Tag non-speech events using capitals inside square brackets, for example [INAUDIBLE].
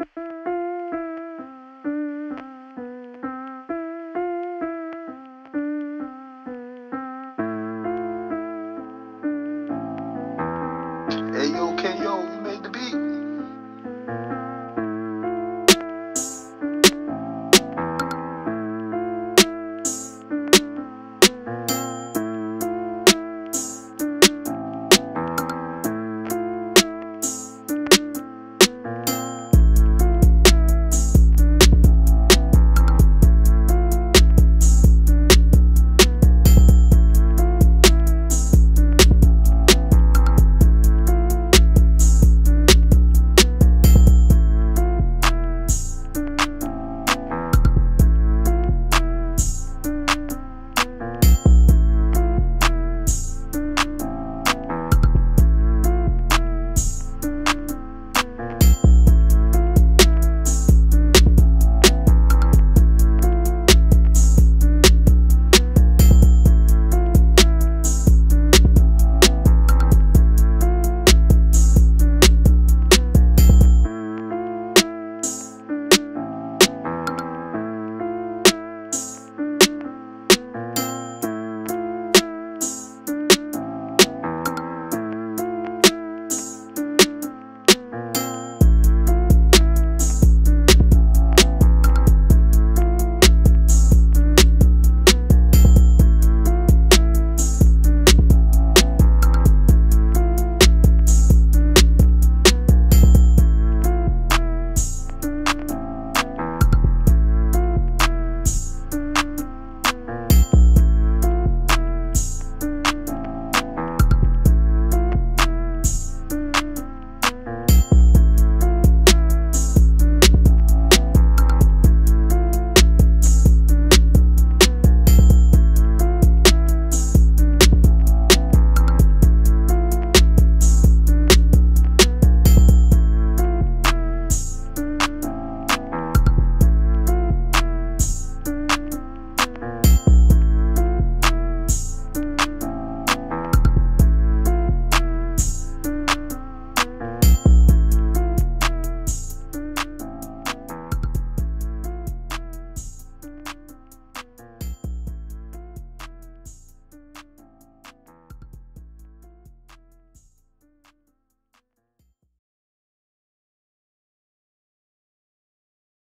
you [LAUGHS]